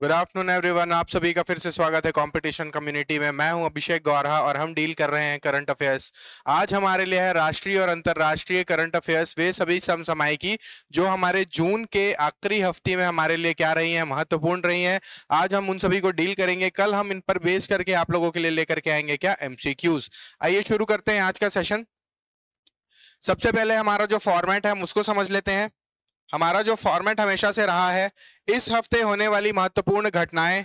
Good afternoon everyone आप सभी का फिर से स्वागत है कंपटीशन कम्युनिटी में। मैं हूँ अभिषेक गौरहा और हम डील कर रहे हैं करंट अफेयर्स आज हमारे लिए है राष्ट्रीय और अंतर्राष्ट्रीय करंट अफेयर्स वे सभी समसमाय की, जो हमारे जून के आखिरी हफ़्ते में हमारे लिए क्या रही हैं, महत्वपूर्ण रही हैं। आज हम उन सभी को डील करेंगे। कल हम इन पर बेस करके आप लोगों के लिए लेकर के आएँगे क्या एमसीक्यूज आइए शुरू करते हैं आज का सेशन सबसे पहले हमारा जो फॉर्मेट है हम उसको समझ लेते हैं। हमारा जो फॉर्मेट हमेशा से रहा है, इस हफ़्ते होने वाली महत्वपूर्ण घटनाएँ,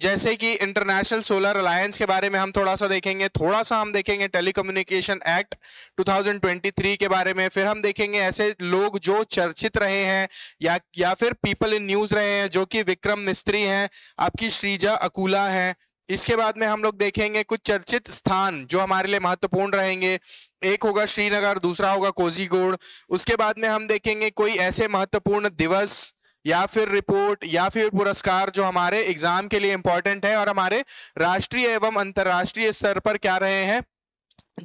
जैसे कि इंटरनेशनल सोलर अलायंस के बारे में हम थोड़ा सा देखेंगे थोड़ा सा हम देखेंगे टेलीकम्युनिकेशन एक्ट 2023 के बारे में, फिर हम देखेंगे ऐसे लोग जो चर्चित रहे हैं, या या फिर पीपल इन न्यूज़ रहे हैं, जो कि विक्रम मिस्त्री हैं, आपकी श्रीजा अकूला हैं इसके बाद में हम लोग देखेंगे कुछ चर्चित स्थान जो हमारे लिए महत्वपूर्ण रहेंगे। एक होगा श्रीनगर, दूसरा होगा कोजीगोड़ उसके बाद में हम देखेंगे कोई ऐसे महत्वपूर्ण दिवस या फिर रिपोर्ट या फिर पुरस्कार जो हमारे एग्ज़ाम के लिए इंपॉर्टेंट है और हमारे राष्ट्रीय एवं अंतर्राष्ट्रीय स्तर पर क्या रहे हैं?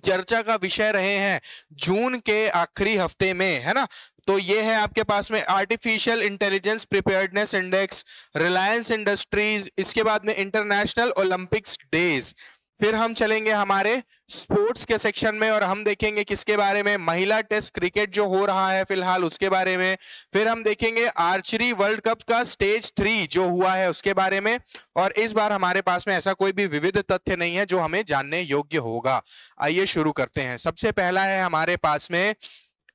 चर्चा का विषय रहे हैं जून के आखिरी हफ़्ते में, है ना? तो ये है आपके पास में artificial intelligence preparedness index Reliance industries इसके बाद में इंटरनेशनल ओलंपिक्स डेज़ फिर हम चलेंगे हमारे स्पोर्ट्स के सेक्शन में और हम देखेंगे किसके बारे में, महिला टेस्ट क्रिकेट जो हो रहा है फ़िलहाल उसके बारे में। फिर हम देखेंगे आर्चरी वर्ल्ड कप का स्टेज थ्री जो हुआ है उसके बारे में और इस बार हमारे पास में ऐसा कोई भी विविध तथ्य नहीं है जो हमें जानने योग्य होगा। आइए शुरू करते हैं। सबसे पहला है हमारे पास में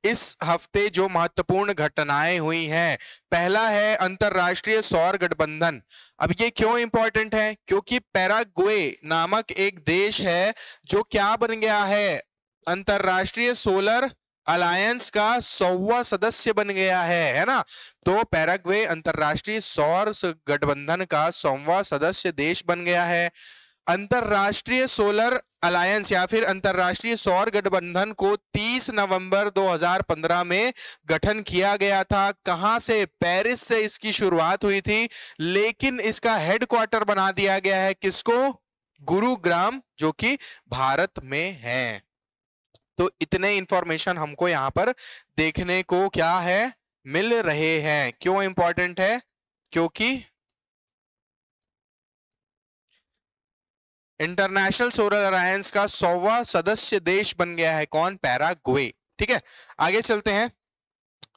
इस हफ़्ते जो महत्वपूर्ण घटनाएँ हुई हैं, पहला है अंतरराष्ट्रीय सौर गठबंधन। अब ये क्यों इंपॉर्टेंट है? क्योंकि पैराग्वे नामक एक देश है जो क्या बन गया है? अंतरराष्ट्रीय सोलर अलायंस का सौवा सदस्य बन गया है है ना? तो पैराग्वे अंतरराष्ट्रीय सौर गठबंधन का सौवा सदस्य देश बन गया है। अंतरराष्ट्रीय सोलर अलायंस या फिर अंतरराष्ट्रीय सौर गठबंधन को 30 नवंबर 2015 में गठन किया गया था। कहाँ से? पेरिस से इसकी शुरुआत हुई थी, लेकिन इसका हेडक्वार्टर बना दिया गया है किसको? गुरुग्राम, जो कि भारत में है। तो इतने इंफॉर्मेशन हमको यहाँ पर देखने को क्या है? मिल रहे हैं। क्यों इंपॉर्टेंट है? क्योंकि इंटरनेशनल सोलर अलायंस का सौवा सदस्य देश बन गया है कौन? पैराग्वे। ठीक है? आगे चलते हैं।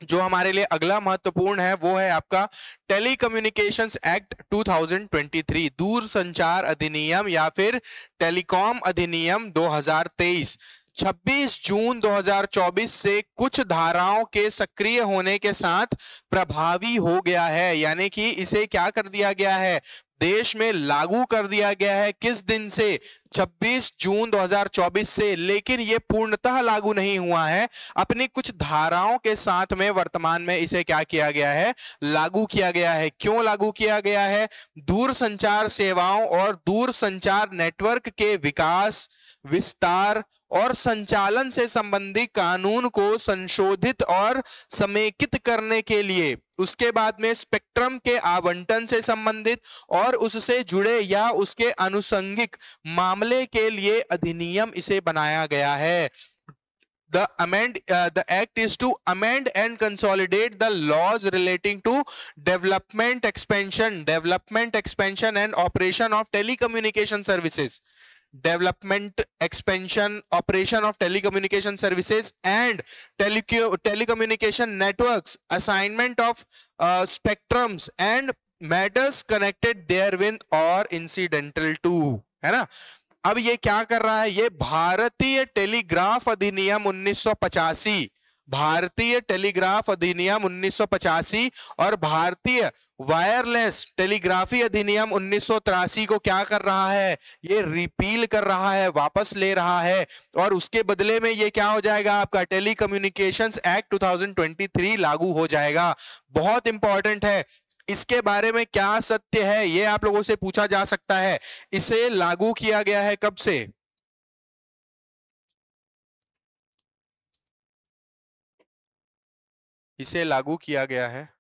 जो हमारे लिए अगला महत्वपूर्ण है, वो है आपका टेलीकम्युनिकेशंस एक्ट 2023 दूर संचार अधिनियम या फिर टेलीकॉम अधिनियम 2023 26 जून 2024 से कुछ धाराओं के सक्रिय होने के साथ प्रभावी हो गया है। यानी कि इसे क्या कर दिया गया है? देश में लागू कर दिया गया है। किस दिन से? 26 जून 2024 से। लेकिन ये पूर्णतः लागू नहीं हुआ है। अपनी कुछ धाराओं के साथ में वर्तमान में इसे क्या किया गया है? लागू किया गया है। क्यों लागू किया गया है? दूर संचार सेवाओं और दूर संचार नेटवर्क के विकास, विस्तार और संचालन से संबंधित कानून को संशोधित और समेकित करने के लिए उसके बाद में स्पेक्ट्रम के आवंटन से संबंधित और उससे जुड़े या उसके अनुसंगिक मामले के लिए अधिनियम इसे बनाया गया है the amend uh, the act is to amend and consolidate the laws relating to development expansion development expansion and operation of telecommunication services development, expansion, operation of telecommunication services and telecommunication network assignment of spectrums and matters connected therewith और incidental to, है ना? अब ये क्या कर रहा है? ये भारतीय टेलीग्राफ अधिनियम उन्नीस भारतीय टेलीग्राफ अधिनियम 1985 और भारतीय वायरलेस टेलीग्राफी अधिनियम उन्नीस सौ तिरासी को क्या कर रहा है? ये रिपील कर रहा है, वापस ले रहा है और उसके बदले में ये क्या हो जाएगा? आपका टेलीकम्युनिकेशंस एक्ट 2023 लागू हो जाएगा। बहुत इंपॉर्टेंट है। इसके बारे में क्या सत्य है? ये आप लोगों से पूछा जा सकता है। इसे लागू किया गया है कब से? इसे लागू किया गया है।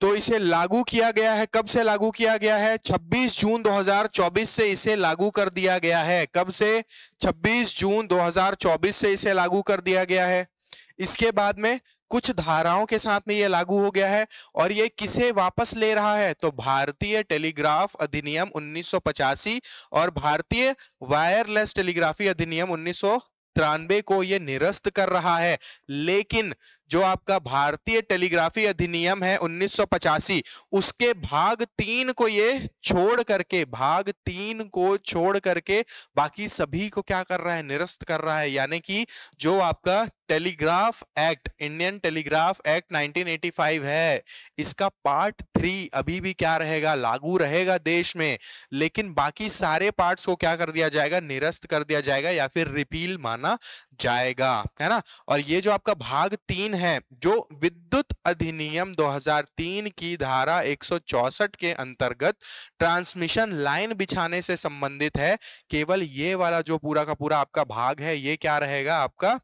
तो इसे लागू किया गया है, कब से लागू किया गया है? 26 जून 2024 से इसे लागू कर दिया गया है। कब से? 26 जून 2024 से इसे लागू कर दिया गया है। इसके बाद में कुछ धाराओं के साथ में ये लागू हो गया है और ये किसे वापस ले रहा है? तो भारतीय टेलीग्राफ अधिनियम 1985 और भारतीय वायरलेस टेलीग्राफी अधिनियम उन्नीस सौ तिरानवे को यह निरस्त कर रहा है। लेकिन जो आपका भारतीय टेलीग्राफी अधिनियम है 1985 उसके भाग तीन को ये छोड़ करके, भाग तीन को छोड़ करके बाकी सभी को क्या कर रहा है? निरस्त कर रहा है। यानी कि जो आपका telegraph act, Indian telegraph act 1985 है, इसका पार्ट थ्री अभी भी क्या रहेगा? लागू रहेगा देश में। लेकिन बाकी सारे पार्ट्स को क्या कर दिया जाएगा? निरस्त कर दिया जाएगा या फिर रिपील माना जाएगा, है ना? और ये जो आपका भाग तीन है, जो विद्युत अधिनियम 2003 की धारा 164 के अंतर्गत ट्रांसमिशन लाइन बिछाने से संबंधित है, केवल ये वाला जो पूरा का पूरा आपका भाग है, ये क्या रहेगा? आपका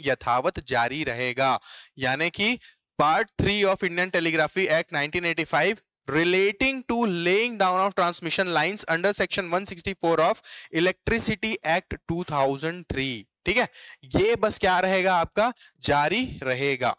यथावत जारी रहेगा। यानी कि part three of Indian telegraphy act 1985 relating to laying down of transmission lines under section 164 of electricity act 2003 ठीक है? ये बस क्या रहेगा आपका? जारी रहेगा।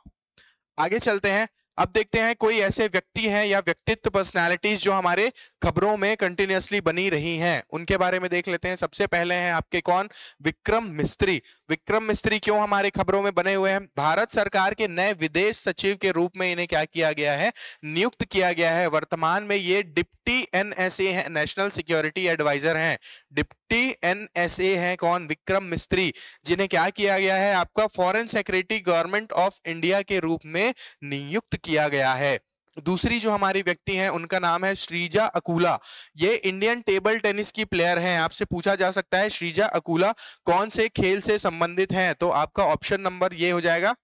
आगे चलते हैं। अब देखते हैं कोई ऐसे व्यक्ति हैं या व्यक्तित्व पर्सनालिटीज जो हमारे खबरों में कंटिन्यूसली बनी रही हैं। उनके बारे में देख लेते हैं। सबसे पहले हैं आपके कौन? विक्रम मिस्त्री। विक्रम मिस्त्री क्यों हमारे खबरों में बने हुए हैं? भारत सरकार के नए विदेश सचिव के रूप में इन्हें क्या किया गया है? नियुक्त किया गया है। वर्तमान में ये डिप्टी एनएसए है, नेशनल सिक्योरिटी एडवाइजर हैं। डिप्टी एनएसए हैं कौन? विक्रम मिस्त्री, जिन्हें क्या किया गया है? आपका foreign secretary government of India के रूप में नियुक्त किया गया है। दूसरी जो हमारी व्यक्ति हैं, उनका नाम है श्रीजा अकूला। ये इंडियन टेबल टेनिस की प्लेयर हैं। आपसे पूछा जा सकता है, श्रीजा अकूला कौन से खेल से संबंधित हैं? तो आपका ऑप्शन नंबर ये हो जाएगा।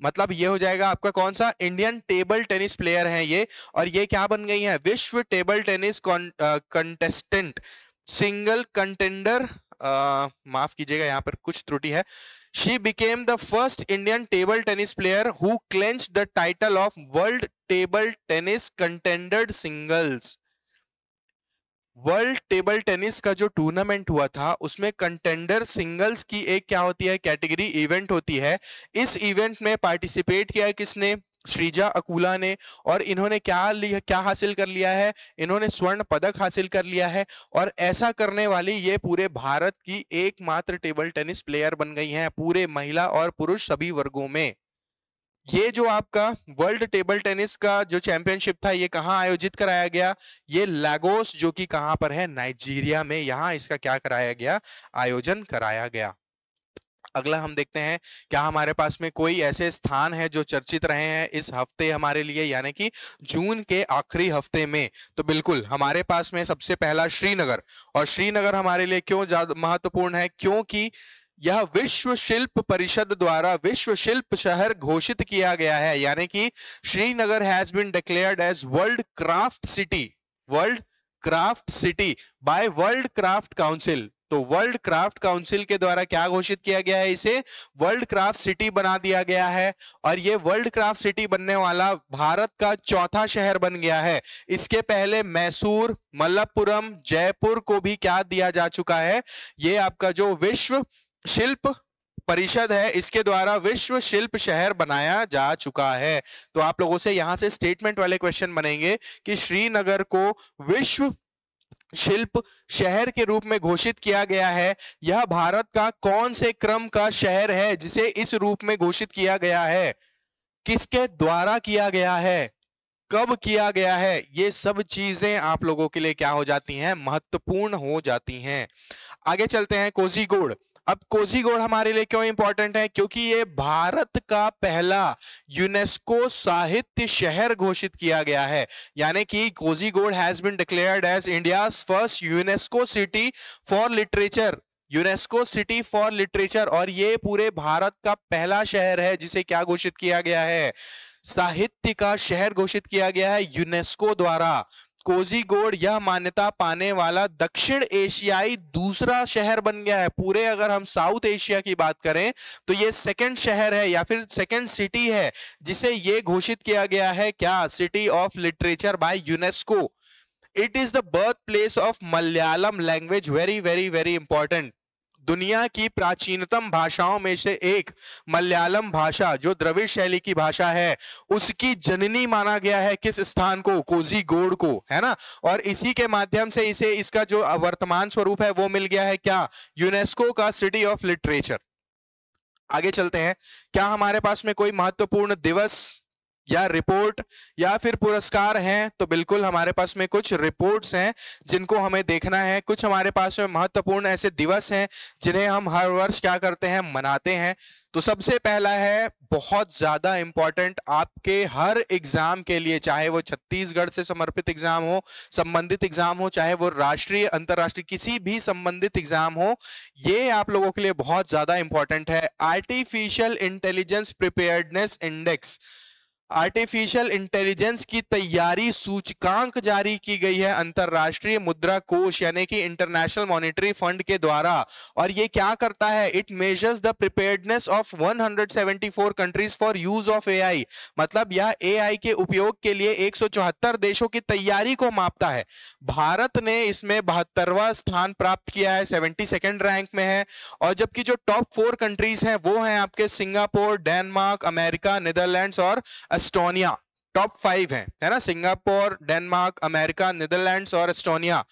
मतलब ये हो जाएगा आपका कौन सा? इंडियन टेबल टेनिस प्लेयर हैं ये। और ये क्या बन गई है? विश्व table tennis contestant single contender माफ़ कीजिएगा, यहाँ पर कुछ त्रुटि है। She became the first Indian table tennis player who clinched the title of World Table Tennis Contended Singles. World table tennis का जो टूर्नामेंट हुआ था उसमें कंटेंडर सिंगल्स की एक क्या होती है कैटेगरी इवेंट होती है इस इवेंट में पार्टिसिपेट किया किसने श्रीजा अकूला ने और इन्होंने क्या लिया, क्या हासिल कर लिया है? इन्होंने स्वर्ण पदक हासिल कर लिया है और ऐसा करने वाली ये पूरे भारत की एकमात्र टेबल टेनिस प्लेयर बन गई हैं पूरे महिला और पुरुष सभी वर्गों में। ये जो आपका वर्ल्ड टेबल टेनिस का जो चैंपियनशिप था, ये कहाँ आयोजित कराया गया? ये लागोस, जो कि कहाँ पर है? नाइजीरिया में। यहाँ इसका क्या कराया गया? आयोजन कराया गया। अगला हम देखते हैं, क्या हमारे पास में कोई ऐसे स्थान है जो चर्चित रहे हैं इस हफ़्ते हमारे लिए, यानी कि जून के आखिरी हफ़्ते में? तो बिल्कुल, हमारे पास में सबसे पहला श्रीनगर। और श्रीनगर हमारे लिए क्यों महत्वपूर्ण है? क्योंकि यह विश्व शिल्प परिषद द्वारा विश्व शिल्प शहर घोषित किया गया है, यानी कि Srinagar has been declared as world craft city world craft city by world craft council तो वर्ल्ड क्राफ्ट काउंसिल के द्वारा क्या घोषित किया गया है इसे? वर्ल्ड क्राफ्ट सिटी बना दिया गया है और ये वर्ल्ड क्राफ्ट सिटी बनने वाला भारत का चौथा शहर बन गया है। इसके पहले मैसूर मल्लपुरम जयपुर को भी क्या दिया जा चुका है? ये आपका जो विश्व शिल्प परिषद है, इसके द्वारा विश्व शिल्प शहर बनाया जा चुका है। तो आप लोगों से यहाँ से स्टेटमेंट वाले क्वेश्चन बनेंगे कि श्रीनगर को विश्व शिल्प शहर के रूप में घोषित किया गया है। यह भारत का कौन से क्रम का शहर है जिसे इस रूप में घोषित किया गया है? किसके द्वारा किया गया है? कब किया गया है? ये सब चीज़ें आप लोगों के लिए क्या हो जाती हैं? महत्वपूर्ण हो जाती हैं। आगे चलते हैं कोजीगोड़ अब कोजीगोड़ हमारे लिए क्यों इंपॉर्टेंट है? क्योंकि ये भारत का पहला यूनेस्को साहित्य शहर घोषित किया गया है। यानी कि Kozhikode has been declared as India first UNESCO city for literature UNESCO city for literature और ये पूरे भारत का पहला शहर है जिसे क्या घोषित किया गया है? साहित्य का शहर घोषित किया गया है यूनेस्को द्वारा। कोजीगोड यह मान्यता पाने वाला दक्षिण एशियाई दूसरा शहर बन गया है। पूरे अगर हम साउथ एशिया की बात करें तो ये सेकंड शहर है या फिर सेकंड सिटी है, जिसे ये घोषित किया गया है क्या? City of literature by UNESCO it is the birth place of Malayalam language very very very important दुनिया की प्राचीनतम भाषाओं में से एक मलयालम भाषा, जो द्रविड़ शैली की भाषा है, उसकी जननी माना गया है किस स्थान को? कोजी गोड़ को, है ना? और इसी के माध्यम से इसे इसका जो वर्तमान स्वरूप है, वो मिल गया है क्या? यूनेस्को का सिटी ऑफ़ लिटरेचर। आगे चलते हैं। क्या हमारे पास में कोई महत्वपूर्ण दिवस या रिपोर्ट या फिर पुरस्कार हैं तो बिल्कुल हमारे पास में कुछ रिपोर्ट्स हैं, जिनको हमें देखना है। कुछ हमारे पास में महत्वपूर्ण ऐसे दिवस हैं, जिन्हें हम हर वर्ष क्या करते हैं, मनाते हैं। तो सबसे पहला है, बहुत ज़्यादा इंपॉर्टेंट आपके हर एग्ज़ाम के लिए, चाहे वो छत्तीसगढ़ से समर्पित एग्ज़ाम हो, संबंधित एग्ज़ाम हो, चाहे वो राष्ट्रीय, अंतर्राष्ट्रीय किसी भी संबंधित एग्ज़ाम हो, ये आप लोगों के लिए बहुत ज़्यादा इंपॉर्टेंट है। Artificial intelligence preparedness index. Artificial intelligence की तैयारी सूचकांक जारी की गई है अंतरराष्ट्रीय मुद्रा कोष, यानी कि इंटरनेशनल मॉनिटरी फंड के द्वारा। और ये क्या करता है? It measures the preparedness of 174 countries for use of AI मतलब यह एआई के उपयोग के लिए एक सौ चौहत्तर देशों की तैयारी को मापता है। भारत ने इसमें बहत्तरवा स्थान प्राप्त किया है, सेवेंटी रैंक में है। और जबकि जो टॉप फोर कंट्रीज़ हैं, वो हैं आपके सिंगापुर, डेनमार्क, अमेरिका, नीदरलैंड्स और एस्टोनिया टॉप फाइव है है ना? सिंगापुर, डेनमार्क, अमेरिका, नीदरलैंड्स और एस्टोनिया।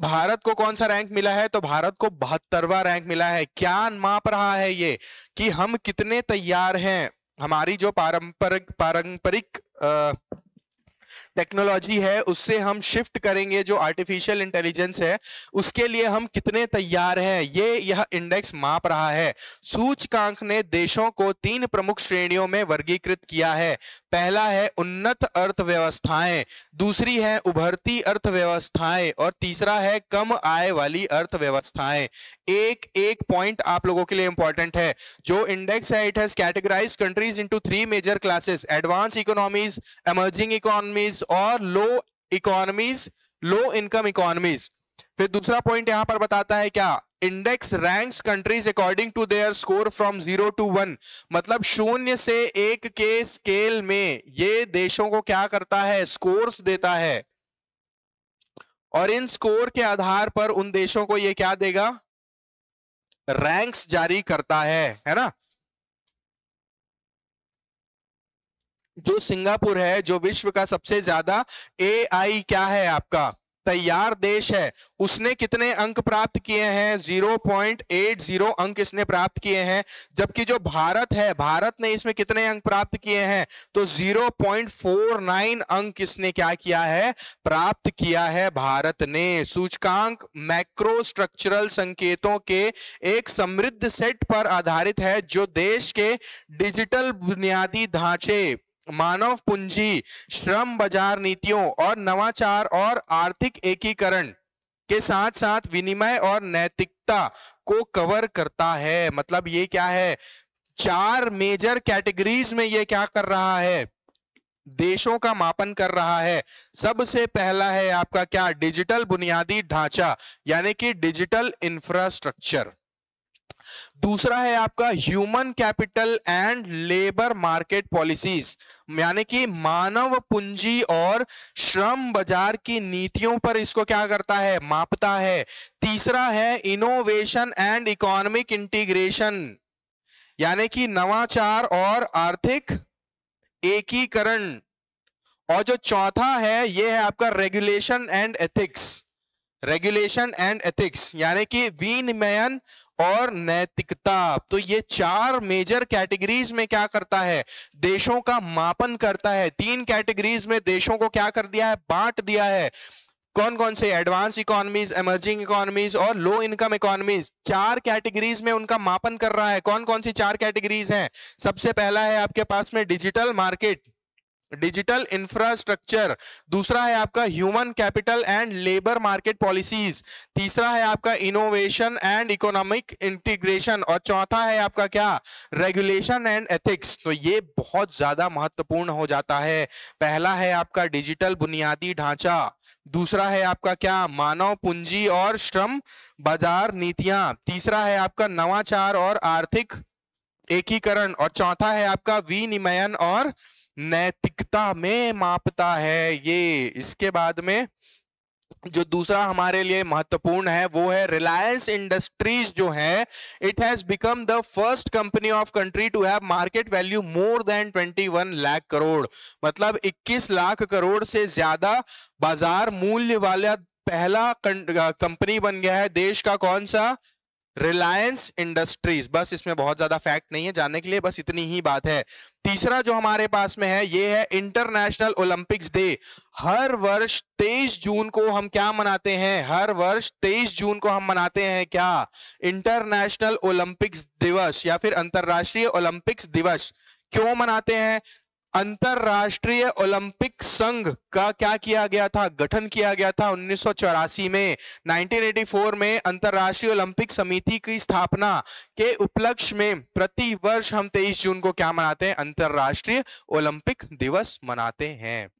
भारत को कौन सा रैंक मिला है? तो भारत को बहत्तरवा रैंक मिला है। क्या माप रहा है ये कि हम कितने तैयार हैं? हमारी जो पारंपरिक पारंपरिक टेक्नोलॉजी है, उससे हम शिफ्ट करेंगे जो आर्टिफिशियल इंटेलिजेंस है, उसके लिए हम कितने तैयार हैं, ये यह इंडेक्स माप रहा है। सूचकांक ने देशों को तीन प्रमुख श्रेणियों में वर्गीकृत किया है। पहला है उन्नत अर्थव्यवस्थाएँ, दूसरी है उभरती अर्थव्यवस्थाएँ और तीसरा है कम आय वाली अर्थव्यवस्थाएँ। एक एक पॉइंट आप लोगों के लिए इंपॉर्टेंट है। जो इंडेक्स है it has categorise countries into three major classes advance economies emerging economies और low economies low income economies फिर दूसरा पॉइंट यहाँ पर बताता है क्या? Index ranks countries according to their score from zero to one मतलब शून्य से एक के स्केल में ये देशों को क्या करता है? स्कोर्स देता है। और इन स्कोर के आधार पर उन देशों को ये क्या देगा? रैंक्स जारी करता है है ना? जो सिंगापुर है, जो विश्व का सबसे ज़्यादा ए आई क्या है आपका? तैयार देश है। उसने कितने अंक प्राप्त किए हैं? 0.80 अंक इसने प्राप्त किए हैं। जबकि जो भारत है, भारत ने इसमें कितने अंक प्राप्त किए हैं? तो 0.49 अंक इसने क्या किया है? प्राप्त किया है भारत ने। सूचकांक मैक्रो स्ट्रक्चरल संकेतों के एक समृद्ध सेट पर आधारित है, जो देश के डिजिटल बुनियादी ढांचे मानव पूंजी, श्रम बाज़ार नीतियों और नवाचार और आर्थिक एकीकरण के साथ साथ विनिमय और नैतिकता को कवर करता है। मतलब ये क्या है? चार मेजर कैटेगरीज में ये क्या कर रहा है? देशों का मापन कर रहा है। सबसे पहला है आपका क्या? डिजिटल बुनियादी ढांचा, यानी कि डिजिटल इंफ्रास्ट्रक्चर दूसरा है आपका human capital and labour market policies यानी कि मानव पूंजी और श्रम बाज़ार की नीतियों पर इसको क्या करता है? मापता है। तीसरा है इनोवेशन एंड इकोनॉमिक इंटीग्रेशन यानी कि नवाचार और आर्थिक एकीकरण। और जो चौथा है यह है आपका regulation and ethics regulation and ethics यानी कि विनिमयन और नैतिकता। तो ये चार मेजर कैटेगरीज में क्या करता है? देशों का मापन करता है। तीन कैटेगरीज में देशों को क्या कर दिया है? बांट दिया है। कौन कौन से? एडवांस इकोनॉमीज एमर्जिंग इकोनॉमीज और लो इनकम इकोनॉमीज चार कैटेगरीज में उनका मापन कर रहा है। कौन कौन सी चार कैटेगरीज हैं? सबसे पहला है आपके पास में डिजिटल मार्केट डिजिटल इंफ्रास्ट्रक्चर। दूसरा है आपका human capital and labour market policies. तीसरा है आपका इनोवेशन एंड इकोनॉमिक इंटीग्रेशन। और चौथा है आपका क्या? Regulation and ethics. तो ये बहुत ज़्यादा महत्वपूर्ण हो जाता है। पहला है आपका डिजिटल बुनियादी ढांचा। दूसरा है आपका क्या? मानव पूंजी और श्रम बाज़ार नीतियाँ। तीसरा है आपका नवाचार और आर्थिक एकीकरण। और चौथा है आपका विनिमयन और नैतिकता में मापता है ये। इसके बाद में जो दूसरा हमारे लिए महत्वपूर्ण है, वो है रिलायंस इंडस्ट्रीज़ जो है it has become the first company of country to have market value more than 21 lakh crore मतलब 21 लाख करोड़ से ज़्यादा बाज़ार मूल्य वाला पहला कंपनी बन गया है। देश का कौन सा? रिलायंस इंडस्ट्रीज़ बस इसमें बहुत ज़्यादा फैक्ट नहीं है, जानने के लिए बस इतनी ही बात है। तीसरा जो हमारे पास में है, ये है इंटरनेशनल ओलंपिक्स डे हर वर्ष 23 जून को हम क्या मनाते हैं? हर वर्ष 23 जून को हम मनाते हैं क्या? इंटरनेशनल ओलंपिक्स दिवस या फिर अंतरराष्ट्रीय ओलंपिक्स दिवस क्यों मनाते हैं? अंतरराष्ट्रीय ओलंपिक संघ का क्या किया गया था? गठन किया गया था उन्नीस सौ चौरासी में। 1984 में अंतरराष्ट्रीय ओलंपिक समिति की स्थापना के उपलक्ष्य में प्रति वर्ष हम 23 जून को क्या मनाते हैं? अंतरराष्ट्रीय ओलंपिक दिवस मनाते हैं।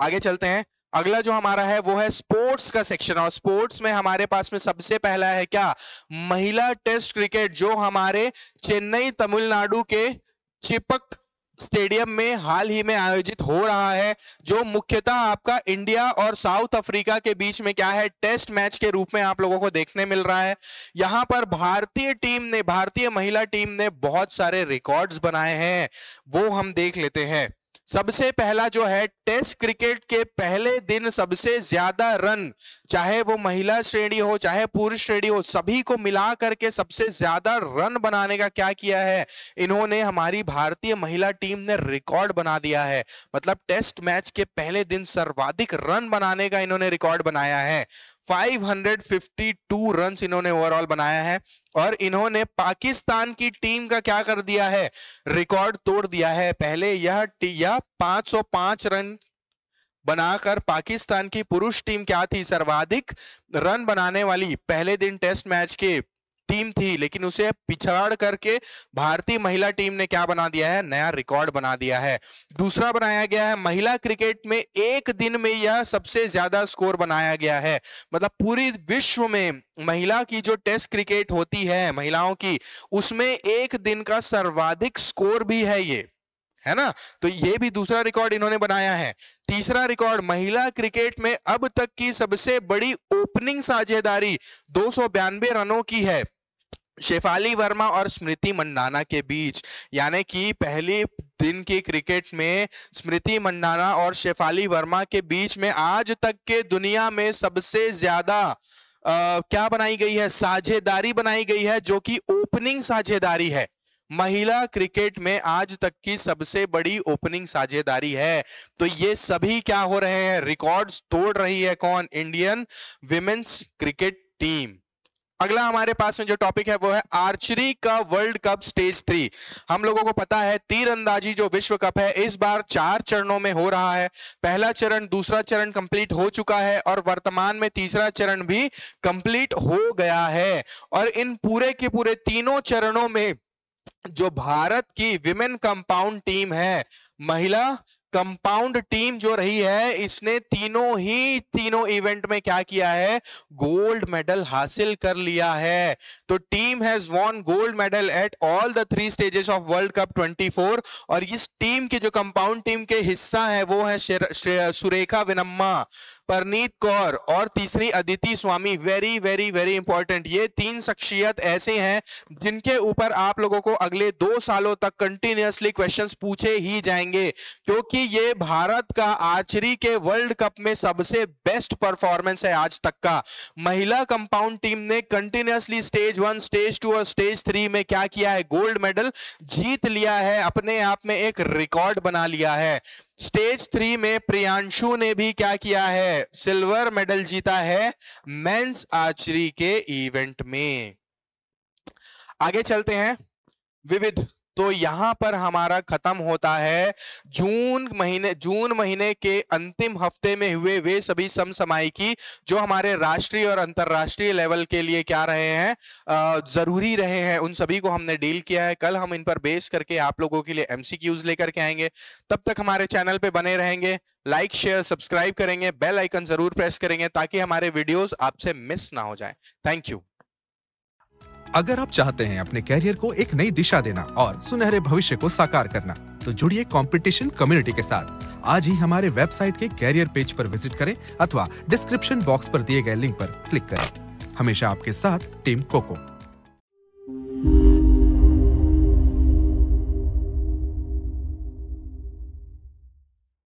आगे चलते हैं। अगला जो हमारा है, वो है स्पोर्ट्स का सेक्शन। और स्पोर्ट्स में हमारे पास में सबसे पहला है क्या? महिला टेस्ट क्रिकेट, जो हमारे चेन्नई तमिलनाडु के चिपक स्टेडियम में हाल ही में आयोजित हो रहा है, जो मुख्यतः आपका इंडिया और साउथ अफ्रीका के बीच में क्या है, टेस्ट मैच के रूप में आप लोगों को देखने मिल रहा है। यहाँ पर भारतीय टीम ने, भारतीय महिला टीम ने बहुत सारे रिकॉर्ड्स बनाए हैं, वो हम देख लेते हैं। सबसे पहला जो है, टेस्ट क्रिकेट के पहले दिन सबसे ज़्यादा रन, चाहे वो महिला श्रेणी हो, चाहे पुरुष श्रेणी हो, सभी को मिला करके सबसे ज़्यादा रन बनाने का क्या किया है? इन्होंने हमारी भारतीय महिला टीम ने रिकॉर्ड बना दिया है। मतलब टेस्ट मैच के पहले दिन सर्वाधिक रन बनाने का इन्होंने रिकॉर्ड बनाया है। 552 रन इन्होंने ओवरऑल बनाया है और इन्होंने पाकिस्तान की टीम का क्या कर दिया है? रिकॉर्ड तोड़ दिया है। पहले यह यह 505 रन बनाकर पाकिस्तान की पुरुष टीम क्या थी? सर्वाधिक रन बनाने वाली। पहले दिन टेस्ट मैच के टीम थी, लेकिन उसे पिछड़ करके भारतीय महिला टीम ने क्या बना दिया है? नया रिकॉर्ड बना दिया है। दूसरा बनाया गया है, महिला क्रिकेट में एक दिन में यह सबसे ज़्यादा स्कोर बनाया गया है। मतलब पूरी विश्व में महिला की जो टेस्ट क्रिकेट होती है, महिलाओं की, उसमें एक दिन का सर्वाधिक स्कोर भी है ये। है ना? तो ये भी दूसरा रिकॉर्ड इन्होंने बनाया है। तीसरा रिकॉर्ड, महिला क्रिकेट में अब तक की सबसे बड़ी ओपनिंग साझेदारी दो रनों की है। शेफाली वर्मा और स्मृति मंडाना के बीच, यानी कि पहले दिन की क्रिकेट में स्मृति मंडाना और शेफाली वर्मा के बीच में आज तक के दुनिया में सबसे ज़्यादा क्या बनाई गई है? साझेदारी बनाई गई है, जो कि ओपनिंग साझेदारी है। महिला क्रिकेट में आज तक की सबसे बड़ी ओपनिंग साझेदारी है। तो ये सभी क्या हो रहे हैं? रिकॉर्ड्स तोड़ रही है कौन? Indian women's cricket team. अगला हमारे पास में जो टॉपिक है, वो है आर्चरी का वर्ल्ड कप स्टेज थ्री हम लोगों को पता है, तीरंदाजी जो विश्व कप है, इस बार चार चरणों में हो रहा है। पहला चरण, दूसरा चरण कंप्लीट हो चुका है और वर्तमान में तीसरा चरण भी कंप्लीट हो गया है। और इन पूरे के पूरे तीनों चरणों में जो भारत की विमेन कंपाउंड टीम है, महिला कंपाउंड टीम जो रही है, इसने तीनों ही, तीनों इवेंट में क्या किया है? गोल्ड मेडल हासिल कर लिया है। तो team has won gold medal at all the three stages of world cup 24 और इस टीम के जो कंपाउंड टीम के हिस्सा है, वो है सुरेखा विनम्मा। परनीत कौर और तीसरी Aditi Swami very very very important ये तीन शख्सियत ऐसे हैं जिनके ऊपर आप लोगों को अगले दो सालों तक कंटिन्यूसली क्वेश्चंस पूछे ही जाएँगे, क्योंकि ये भारत का आर्चरी के वर्ल्ड कप में सबसे बेस्ट परफॉर्मेंस है आज तक का। महिला कंपाउंड टीम ने continuously stage one stage two और स्टेज थ्री में क्या किया है? गोल्ड मेडल जीत लिया है, अपने आप में एक रिकॉर्ड बना लिया है। स्टेज थ्री में प्रियांशु ने भी क्या किया है? सिल्वर मेडल जीता है मेंस आर्चरी के इवेंट में। आगे चलते हैं। विविध तो यहाँ पर हमारा खत्म होता है। जून महीने जून महीने के अंतिम हफ़्ते में हुए वे सभी समसमायिकी जो हमारे राष्ट्रीय और अंतरराष्ट्रीय लेवल के लिए क्या रहे हैं ज़रूरी रहे हैं, उन सभी को हमने डील किया है। कल हम इन पर बेस करके आप लोगों के लिए एमसीक्यूज लेकर के आएँगे। तब तक हमारे चैनल पे बने रहेंगे, लाइक, शेयर, सब्सक्राइब करेंगे, बेल आइकन ज़रूर प्रेस करेंगे, ताकि हमारे वीडियोस आपसे मिस ना हो जाए। Thank you. अगर आप चाहते हैं अपने कैरियर को एक नई दिशा देना और सुनहरे भविष्य को साकार करना तो जुड़िए कंपटीशन कम्युनिटी के साथ। आज ही हमारे वेबसाइट के कैरियर पेज पर विज़िट करें अथवा डिस्क्रिप्शन बॉक्स पर दिए गए लिंक पर क्लिक करें। हमेशा आपके साथ टीम कोको